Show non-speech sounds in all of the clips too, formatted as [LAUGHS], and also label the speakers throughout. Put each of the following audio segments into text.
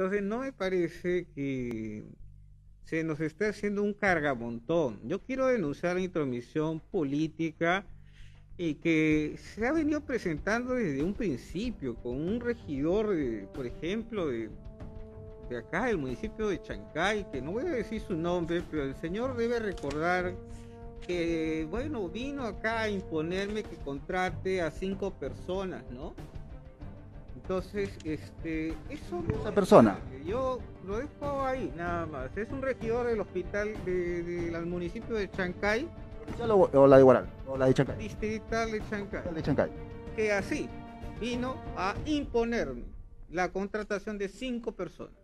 Speaker 1: Entonces no me parece que se nos esté haciendo un cargamontón. Yo quiero denunciar la intromisión política y que se ha venido presentando desde un principio con un regidor, por ejemplo, de, de acá, del municipio de Chancay, que no voy a decir su nombre, pero el señor debe recordar que, bueno, vino acá a imponerme que contrate a cinco personas, ¿no? Entonces, este, eso
Speaker 2: esa persona.
Speaker 1: Yo lo dejo ahí, nada más. Es un regidor del hospital del de, municipio de Chancay.
Speaker 2: O la de Guaral, o la de Chancay.
Speaker 1: Distrital de Chancay.
Speaker 2: De Chancay.
Speaker 1: Que así vino a imponerme la contratación de cinco personas.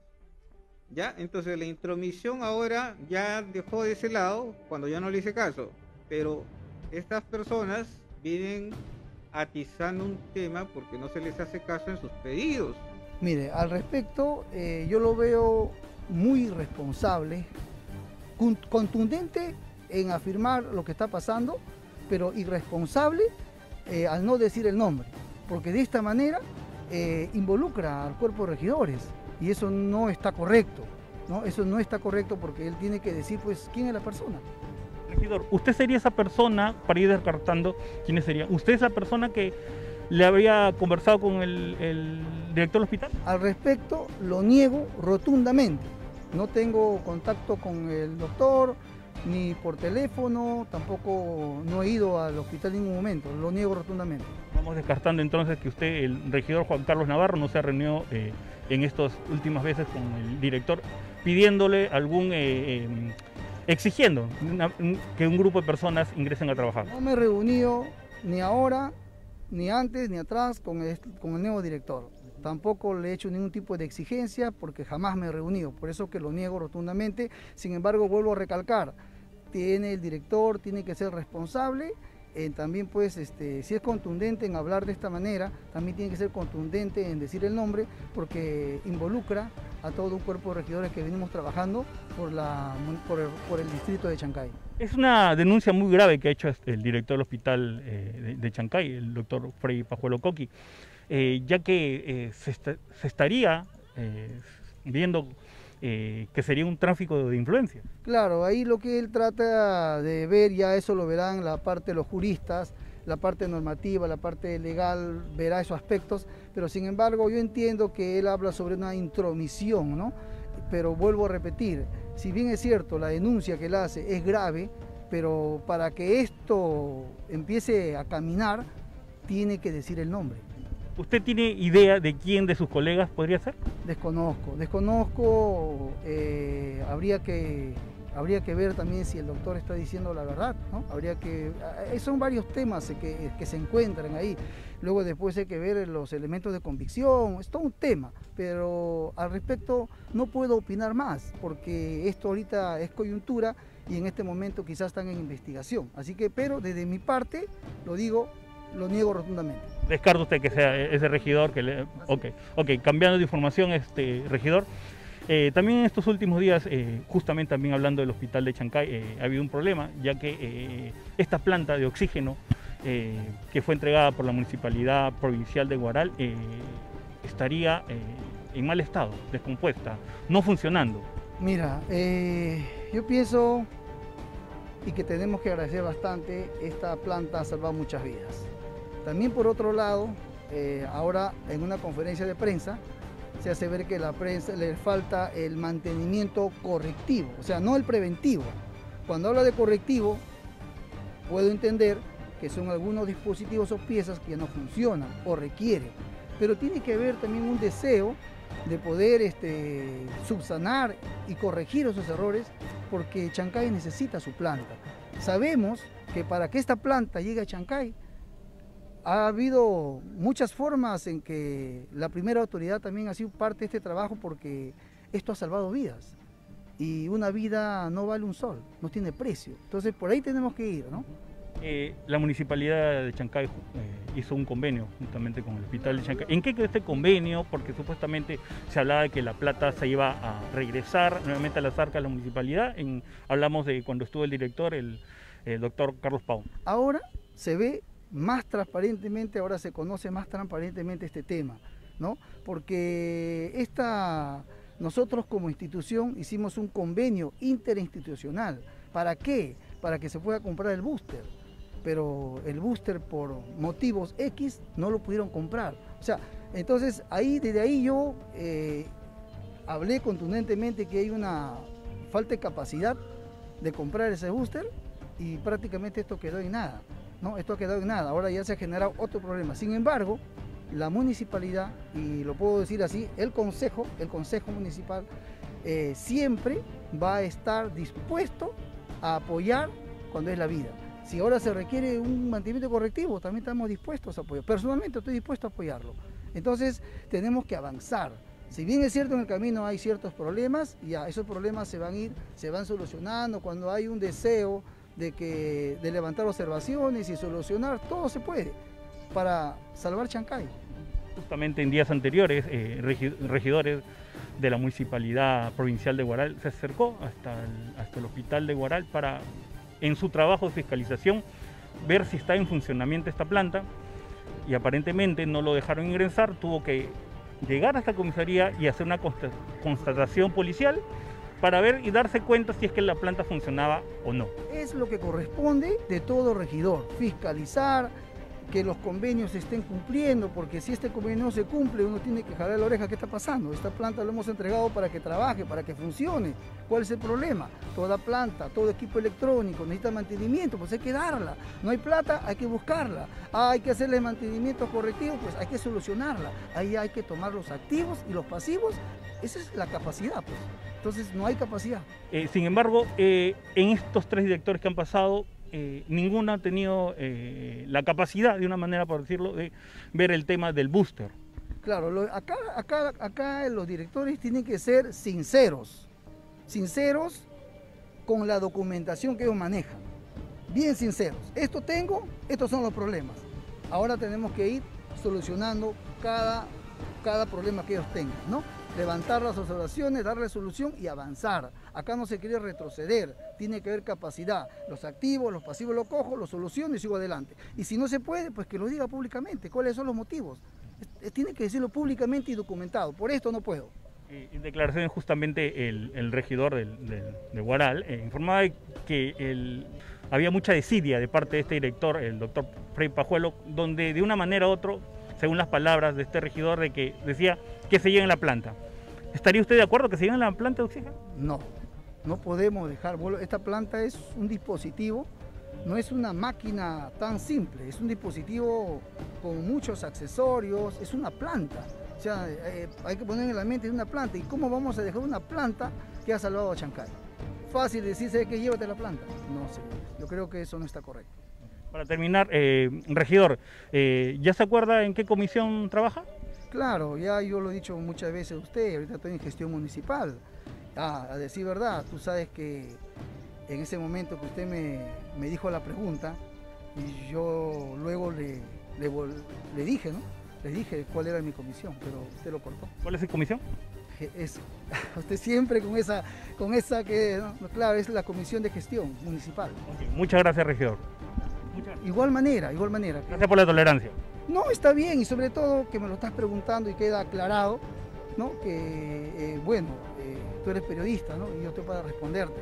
Speaker 1: ¿Ya? Entonces la intromisión ahora ya dejó de ese lado cuando ya no le hice caso. Pero estas personas vienen atizando un tema porque no se les hace caso en sus pedidos.
Speaker 3: Mire, al respecto, eh, yo lo veo muy responsable, contundente en afirmar lo que está pasando, pero irresponsable eh, al no decir el nombre, porque de esta manera eh, involucra al cuerpo de regidores y eso no está correcto, ¿no? Eso no está correcto porque él tiene que decir, pues, quién es la persona.
Speaker 4: Regidor, ¿usted sería esa persona, para ir descartando quiénes serían? ¿Usted es esa persona que le habría conversado con el, director del hospital?
Speaker 3: Al respecto, lo niego rotundamente. No tengo contacto con el doctor, ni por teléfono, tampoco no he ido al hospital en ningún momento, lo niego rotundamente.
Speaker 4: Vamos descartando entonces que usted, el regidor Juan Carlos Navarro, no se ha reunido eh, en estas últimas veces con el director pidiéndole algún... Eh, em, exigiendo que un grupo de personas ingresen a trabajar.
Speaker 3: No me he reunido ni ahora, ni antes, ni atrás con el, con el nuevo director. Tampoco le he hecho ningún tipo de exigencia porque jamás me he reunido, por eso que lo niego rotundamente. Sin embargo, vuelvo a recalcar, tiene el director, tiene que ser responsable también pues este, si es contundente en hablar de esta manera, también tiene que ser contundente en decir el nombre porque involucra a todo un cuerpo de regidores que venimos trabajando por, la, por, el, distrito de Chancay.
Speaker 4: Es una denuncia muy grave que ha hecho este, el director del hospital eh, de, Chancay, el doctor Frei Pajuelo Coqui, eh, ya que eh, se, se, estaría viendo eh, que sería un tráfico de influencia.
Speaker 3: Claro, ahí lo que él trata de ver, ya eso lo verán la parte de los juristas, la parte normativa, la parte legal, verá esos aspectos, pero sin embargo yo entiendo que él habla sobre una intromisión, ¿no? Pero vuelvo a repetir, si bien es cierto, la denuncia que él hace es grave, pero para que esto empiece a caminar, tiene que decir el nombre.
Speaker 4: ¿Usted tiene idea de quién de sus colegas podría ser?
Speaker 3: Desconozco, desconozco, eh, habría que habría que ver también si el doctor está diciendo la verdad, ¿no? Habría que, eh, son varios temas que, que, se encuentran ahí. Luego después hay que ver los elementos de convicción, es todo un tema, pero al respecto no puedo opinar más, porque esto ahorita es coyuntura y en este momento quizás están en investigación. Así que, pero desde mi parte, lo digo, lo niego rotundamente.
Speaker 4: Descarta usted que sea ese regidor que le... Ok, ok, cambiando de información, este regidor. Eh, también en estos últimos días, eh, justamente también hablando del hospital de Chancay, eh, ha habido un problema, ya que esta planta de oxígeno que fue entregada por la Municipalidad Provincial de Guaral estaría en mal estado, descompuesta, no funcionando.
Speaker 3: Mira, yo pienso y que tenemos que agradecer bastante, esta planta ha salvado muchas vidas. También por otro lado, eh, ahora en una conferencia de prensa se hace ver que la prensa le falta el mantenimiento correctivo, o sea, no el preventivo. Cuando habla de correctivo, puedo entender que son algunos dispositivos o piezas que no funcionan o requieren, pero tiene que haber también un deseo de poder este, subsanar y corregir esos errores porque Chancay necesita su planta. Sabemos que para que esta planta llegue a Chancay ha habido muchas formas en que la primera autoridad también ha sido parte de este trabajo porque esto ha salvado vidas. Y una vida no vale un sol, no tiene precio. Entonces por ahí tenemos que ir, ¿no?
Speaker 4: Eh, la municipalidad de Chancay eh, hizo un convenio justamente con el hospital de Chancay. ¿En qué quedó este convenio? Porque supuestamente se hablaba de que la plata se iba a regresar nuevamente a las arcas de la municipalidad. En, hablamos de cuando estuvo el director, el, el doctor Carlos Pau.
Speaker 3: Ahora se ve más transparentemente, ahora se conoce más transparentemente este tema, ¿no? Porque esta Nosotros como institución hicimos un convenio interinstitucional. ¿Para qué? Para que se pueda comprar el booster. Pero el booster por motivos X no lo pudieron comprar. O sea, entonces ahí, desde ahí yo eh, hablé contundentemente que hay una falta de capacidad de comprar ese booster y prácticamente esto quedó en nada. ¿No? Esto ha quedado en nada. Ahora ya se ha generado otro problema. Sin embargo, la municipalidad, y lo puedo decir así, el consejo, el consejo municipal, eh, siempre va a estar dispuesto a apoyar cuando es la vida. Si ahora se requiere un mantenimiento correctivo, también estamos dispuestos a apoyar. Personalmente estoy dispuesto a apoyarlo. Entonces tenemos que avanzar. Si bien es cierto en el camino hay ciertos problemas, ya esos problemas se van a ir, se van solucionando cuando hay un deseo de que de levantar observaciones y solucionar, todo se puede para salvar Chancay.
Speaker 4: Justamente en días anteriores, eh, regidores de la Municipalidad Provincial de Guaral se acercó hasta el, hasta el hospital de Guaral para, en su trabajo de fiscalización, ver si está en funcionamiento esta planta y aparentemente no lo dejaron ingresar, tuvo que llegar a esta comisaría y hacer una constatación policial para ver y darse cuenta si es que la planta funcionaba o no.
Speaker 3: Es lo que corresponde de todo regidor, fiscalizar, que los convenios se estén cumpliendo, porque si este convenio no se cumple, uno tiene que jalar la oreja, ¿qué está pasando? Esta planta lo hemos entregado para que trabaje, para que funcione. ¿Cuál es el problema? Toda planta, todo equipo electrónico necesita mantenimiento, pues hay que darla. No hay plata, hay que buscarla. Ah, hay que hacerle mantenimiento correctivo, pues hay que solucionarla. Ahí hay que tomar los activos y los pasivos. Esa es la capacidad, pues. Entonces no hay capacidad.
Speaker 4: Eh, sin embargo, eh, en estos tres directores que han pasado, eh, ninguno ha tenido eh, la capacidad, de una manera por decirlo, de ver el tema del booster.
Speaker 3: Claro, acá, acá, acá los directores tienen que ser sinceros, sinceros con la documentación que ellos manejan, bien sinceros. Esto tengo, estos son los problemas. Ahora tenemos que ir solucionando cada, cada problema que ellos tengan, ¿no? levantar las observaciones, darle solución y avanzar. Acá no se quiere retroceder, tiene que haber capacidad. Los activos, los pasivos los cojo, los soluciono y sigo adelante. Y si no se puede, pues que lo diga públicamente, cuáles son los motivos. Tiene que decirlo públicamente y documentado. Por esto no puedo.
Speaker 4: En declaraciones justamente el, regidor de Guaral eh, informaba que había mucha desidia de parte de este director, el doctor Frei Pajuelo, donde de una manera u otra, según las palabras de este regidor, de que decía que se llegue en la planta. ¿Estaría usted de acuerdo que se llegue en la planta de oxígeno?
Speaker 3: No, no podemos dejar. Esta planta es un dispositivo, no es una máquina tan simple, es un dispositivo con muchos accesorios, es una planta. O sea, eh, hay que poner en la mente una planta. ¿Y cómo vamos a dejar una planta que ha salvado a Chancay? Fácil decirse que llévate la planta. No, sé, yo creo que eso no está correcto.
Speaker 4: Para terminar, eh, regidor, eh, ¿ya se acuerda en qué comisión trabaja?
Speaker 3: Claro, ya yo lo he dicho muchas veces a usted, ahorita estoy en gestión municipal. Ah, a decir verdad, tú sabes que en ese momento que usted me, dijo la pregunta, y yo luego le, le, dije, ¿no? Le dije cuál era mi comisión, pero usted lo cortó.
Speaker 4: ¿Cuál es su comisión?
Speaker 3: Es, [LAUGHS] usted siempre con esa, con esa que, claro, es la comisión de gestión municipal.
Speaker 4: muchas gracias, regidor.
Speaker 3: Igual manera, igual manera.
Speaker 4: Gracias por la tolerancia.
Speaker 3: No, está bien y sobre todo que me lo estás preguntando y queda aclarado, ¿no? Que, eh, bueno, eh, tú eres periodista, ¿no? Y yo estoy para responderte.